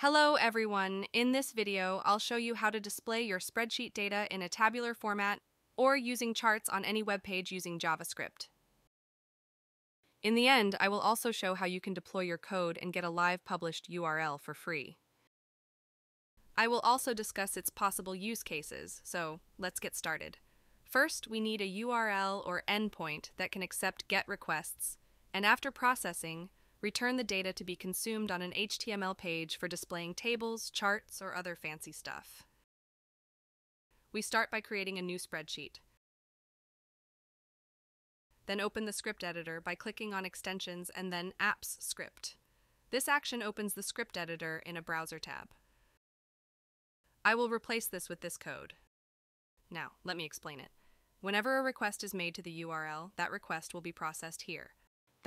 Hello everyone, in this video I'll show you how to display your spreadsheet data in a tabular format or using charts on any web page using JavaScript. In the end, I will also show how you can deploy your code and get a live published URL for free. I will also discuss its possible use cases, so let's get started. First, we need a URL or endpoint that can accept GET requests, and after processing, return the data to be consumed on an HTML page for displaying tables, charts, or other fancy stuff. We start by creating a new spreadsheet. Then open the script editor by clicking on Extensions and then Apps Script. This action opens the script editor in a browser tab. I will replace this with this code. Now, let me explain it. Whenever a request is made to the URL, that request will be processed here.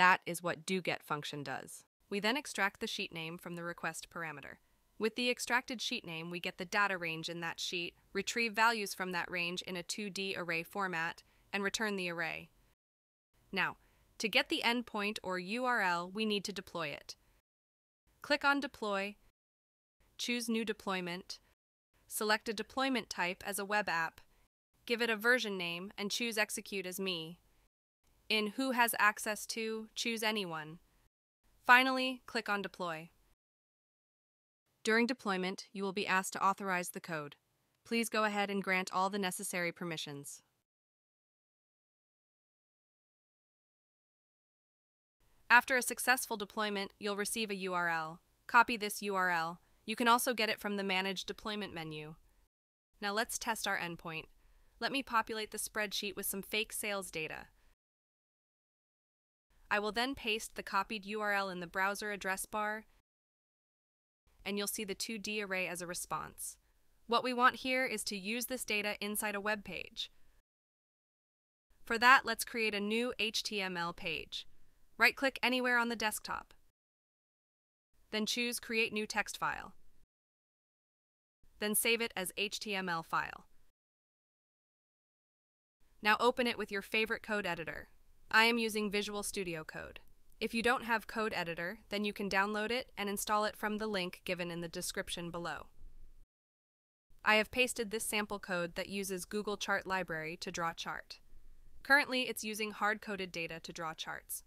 That is what doGet function does. We then extract the sheet name from the request parameter. With the extracted sheet name, we get the data range in that sheet, retrieve values from that range in a 2D array format, and return the array. Now, to get the endpoint or URL, we need to deploy it. Click on Deploy, choose New Deployment, select a deployment type as a web app, give it a version name, and choose Execute as me. In Who Has Access To, choose Anyone. Finally, click on Deploy. During deployment, you will be asked to authorize the code. Please go ahead and grant all the necessary permissions. After a successful deployment, you'll receive a URL. Copy this URL. You can also get it from the Manage Deployment menu. Now let's test our endpoint. Let me populate the spreadsheet with some fake sales data. I will then paste the copied URL in the browser address bar and you'll see the 2D array as a response. What we want here is to use this data inside a web page. For that, let's create a new HTML page. Right-click anywhere on the desktop. Then choose Create New Text File. Then save it as HTML file. Now open it with your favorite code editor. I am using Visual Studio Code. If you don't have Code Editor, then you can download it and install it from the link given in the description below. I have pasted this sample code that uses Google Chart Library to draw chart. Currently, it's using hard-coded data to draw charts.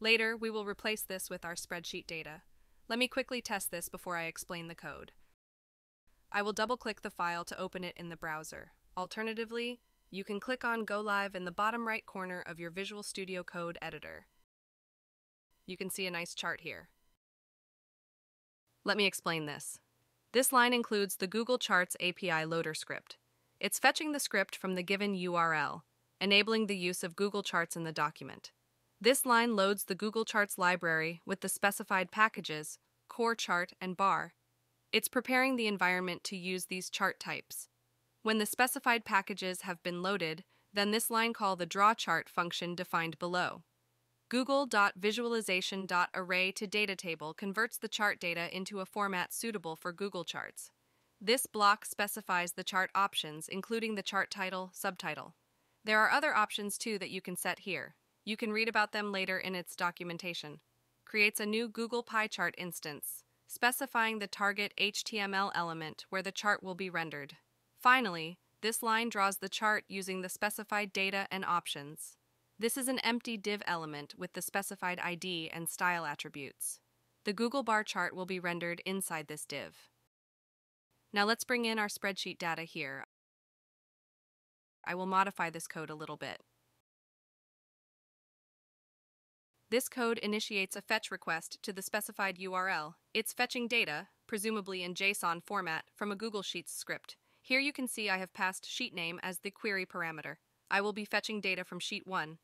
Later, we will replace this with our spreadsheet data. Let me quickly test this before I explain the code. I will double-click the file to open it in the browser. Alternatively, you can click on Go Live in the bottom right corner of your Visual Studio Code editor. You can see a nice chart here. Let me explain this. This line includes the Google Charts API loader script. It's fetching the script from the given URL, enabling the use of Google Charts in the document. This line loads the Google Charts library with the specified packages, core chart, and bar. It's preparing the environment to use these chart types. When the specified packages have been loaded, then this line call the drawChart function defined below. Google.visualization.array to data table converts the chart data into a format suitable for Google Charts. This block specifies the chart options, including the chart title, subtitle. There are other options too that you can set here. You can read about them later in its documentation. Creates a new Google Pie chart instance, specifying the target HTML element where the chart will be rendered. Finally, this line draws the chart using the specified data and options. This is an empty div element with the specified ID and style attributes. The Google bar chart will be rendered inside this div. Now let's bring in our spreadsheet data here. I will modify this code a little bit. This code initiates a fetch request to the specified URL. It's fetching data, presumably in JSON format, from a Google Sheets script. Here you can see I have passed sheet name as the query parameter. I will be fetching data from sheet 1.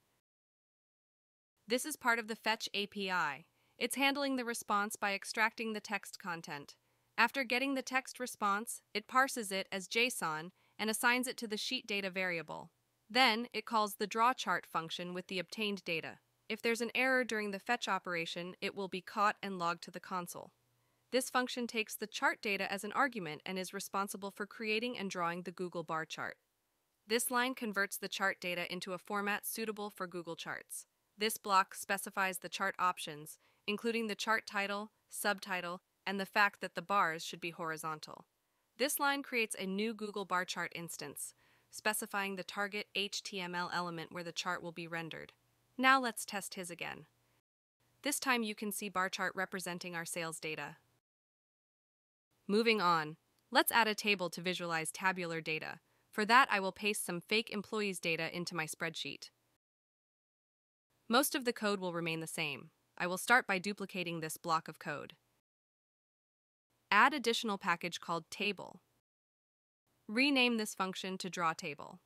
This is part of the Fetch API. It's handling the response by extracting the text content. After getting the text response, it parses it as JSON and assigns it to the sheet data variable. Then, it calls the drawChart function with the obtained data. If there's an error during the fetch operation, it will be caught and logged to the console. This function takes the chart data as an argument and is responsible for creating and drawing the Google bar chart. This line converts the chart data into a format suitable for Google Charts. This block specifies the chart options, including the chart title, subtitle, and the fact that the bars should be horizontal. This line creates a new Google bar chart instance, specifying the target HTML element where the chart will be rendered. Now let's test his again. This time you can see bar chart representing our sales data. Moving on, let's add a table to visualize tabular data. For that, I will paste some fake employees data into my spreadsheet. Most of the code will remain the same. I will start by duplicating this block of code. Add additional package called table. Rename this function to draw table.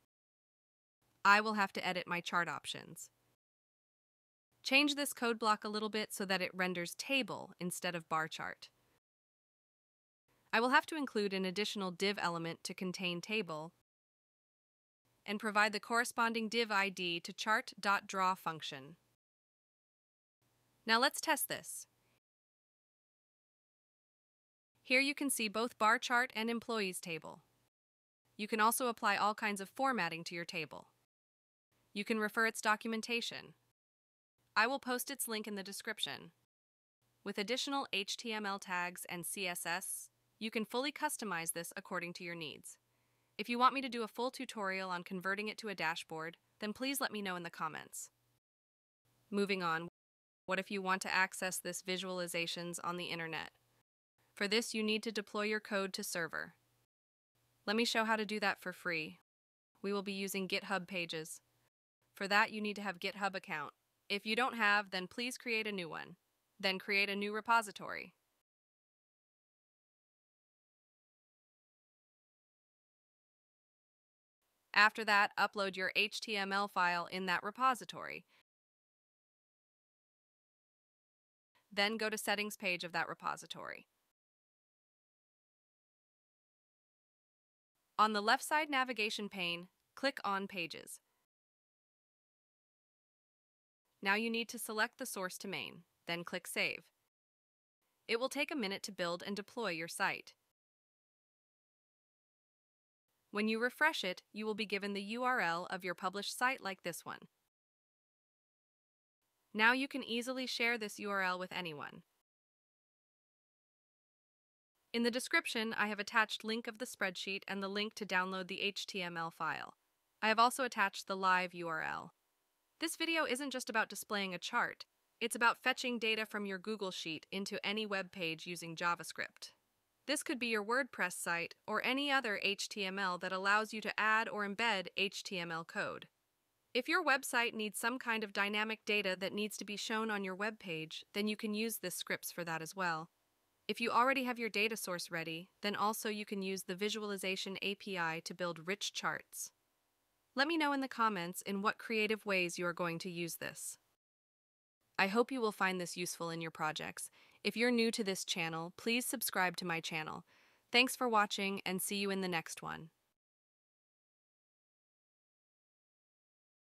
I will have to edit my chart options. Change this code block a little bit so that it renders table instead of bar chart. I will have to include an additional div element to contain table and provide the corresponding div ID to chart.draw function. Now let's test this. Here you can see both bar chart and employees table. You can also apply all kinds of formatting to your table. You can refer its documentation. I will post its link in the description. With additional HTML tags and CSS, you can fully customize this according to your needs. If you want me to do a full tutorial on converting it to a dashboard, then please let me know in the comments. Moving on, what if you want to access this visualizations on the internet? For this, you need to deploy your code to server. Let me show how to do that for free. We will be using GitHub pages. For that, you need to have GitHub account. If you don't have, then please create a new one. Then create a new repository. After that, upload your HTML file in that repository. Then go to Settings page of that repository. On the left side navigation pane, click on Pages. Now you need to select the source to main, then click Save. It will take a minute to build and deploy your site. When you refresh it, you will be given the URL of your published site like this one. Now you can easily share this URL with anyone. In the description, I have attached link of the spreadsheet and the link to download the HTML file. I have also attached the live URL. This video isn't just about displaying a chart, it's about fetching data from your Google Sheet into any web page using JavaScript. This could be your WordPress site or any other HTML that allows you to add or embed HTML code. If your website needs some kind of dynamic data that needs to be shown on your web page, then you can use this scripts for that as well. If you already have your data source ready, then also you can use the Visualization API to build rich charts. Let me know in the comments in what creative ways you are going to use this. I hope you will find this useful in your projects. If you're new to this channel, please subscribe to my channel. Thanks for watching and see you in the next one.